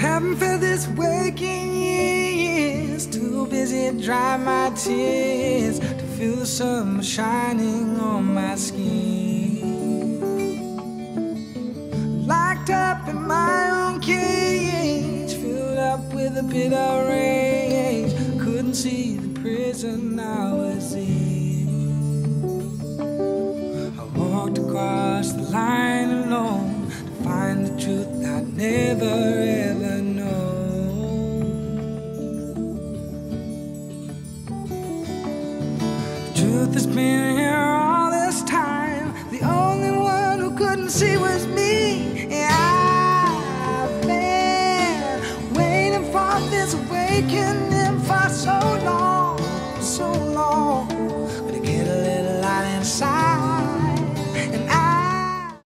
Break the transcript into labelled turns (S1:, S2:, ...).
S1: Waiting for this waking years, too busy to dry my tears to feel the sun shining on my skin. Locked up in my own cage, filled up with a bitter rage. Couldn't see the prison I was in. I walked across the line alone to find the truth I'd never truth has been here all this time. The only one who couldn't see was me. And I've been waiting for this awakening for so long,